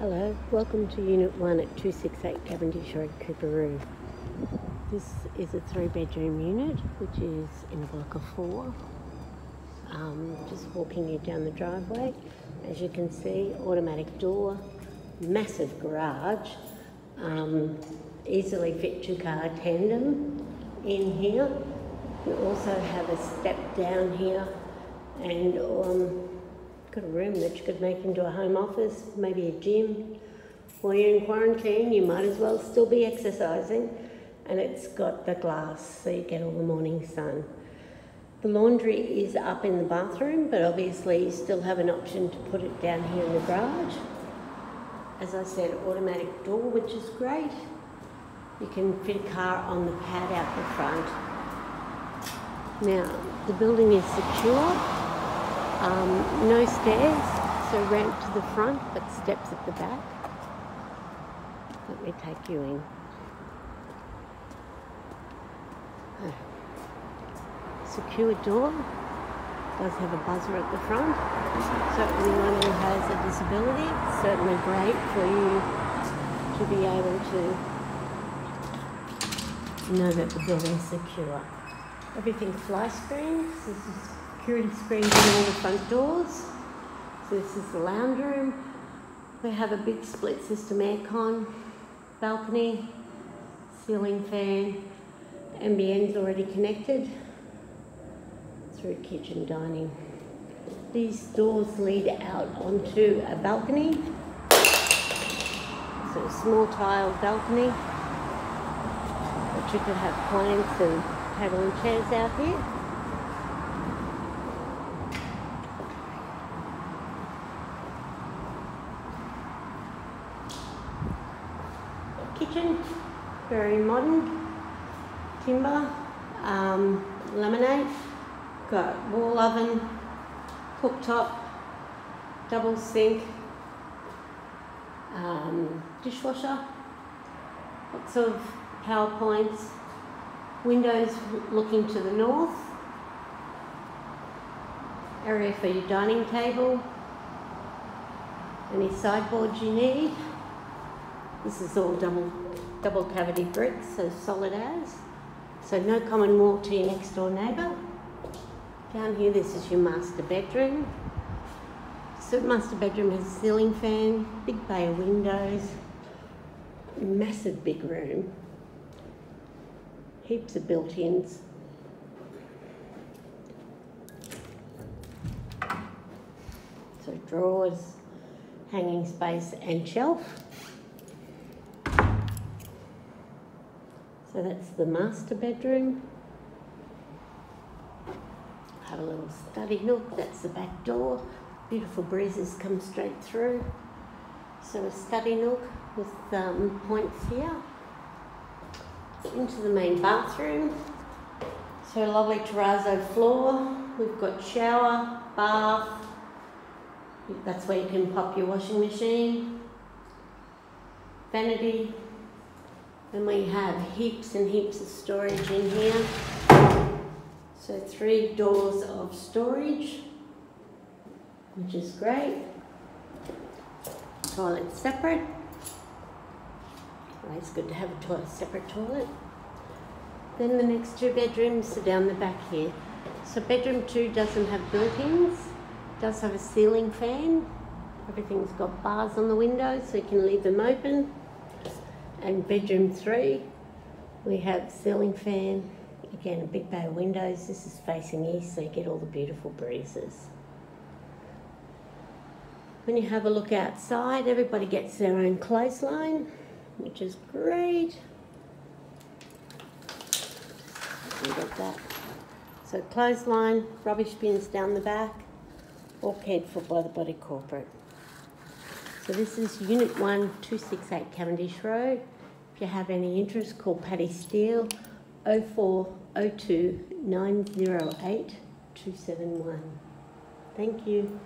Hello, welcome to Unit 1 at 268 Cavendish Road, Coorparoo. This is a three bedroom unit which is in a block of four. Um, just walking you down the driveway. As you can see, automatic door, massive garage, um, easily fit two car tandem in here. You also have a step down here and um, got a room that you could make into a home office, maybe a gym. While you're in quarantine, you might as well still be exercising. And it's got the glass so you get all the morning sun. The laundry is up in the bathroom, but obviously you still have an option to put it down here in the garage. As I said, automatic door, which is great. You can fit a car on the pad out the front. Now, the building is secure. Um, no stairs, so ramp to the front, but steps at the back. Let me take you in. Secure door. Does have a buzzer at the front. So anyone who has a disability, certainly great for you to be able to know that the building's secure. Everything fly screens. Security screens in all the front doors. So this is the lounge room. We have a big split system aircon, balcony, ceiling fan, NBN's already connected through kitchen dining. These doors lead out onto a balcony. So a small tile balcony. But you could have plants and and chairs out here. Kitchen, very modern, timber, um, laminate, got wall oven, cooktop, double sink, um, dishwasher, lots of power points, windows looking to the north, area for your dining table, any sideboards you need. This is all double, double cavity bricks, so solid as. So no common wall to your next door neighbour. Down here, this is your master bedroom. So master bedroom has a ceiling fan, big bay of windows, massive big room, heaps of built-ins. So drawers, hanging space and shelf. So that's the master bedroom. Have a little study nook, that's the back door. Beautiful breezes come straight through. So a study nook with um, points here. Into the main bathroom. So lovely terrazzo floor. We've got shower, bath. That's where you can pop your washing machine. Vanity, and we have heaps and heaps of storage in here. So three doors of storage, which is great. Toilet separate. Always good to have a toilet, separate toilet. Then the next two bedrooms are down the back here. So bedroom two doesn't have built-ins, does have a ceiling fan. Everything's got bars on the windows so you can leave them open. And bedroom three, we have ceiling fan, again a big bay of windows. This is facing east, so you get all the beautiful breezes. When you have a look outside, everybody gets their own clothesline, which is great. Get that. So clothesline, rubbish bins down the back, all cared for by the Body Corporate. So this is Unit 1, 268 Cavendish Road. If you have any interest, call Paddy Steele 0402 908 271. Thank you.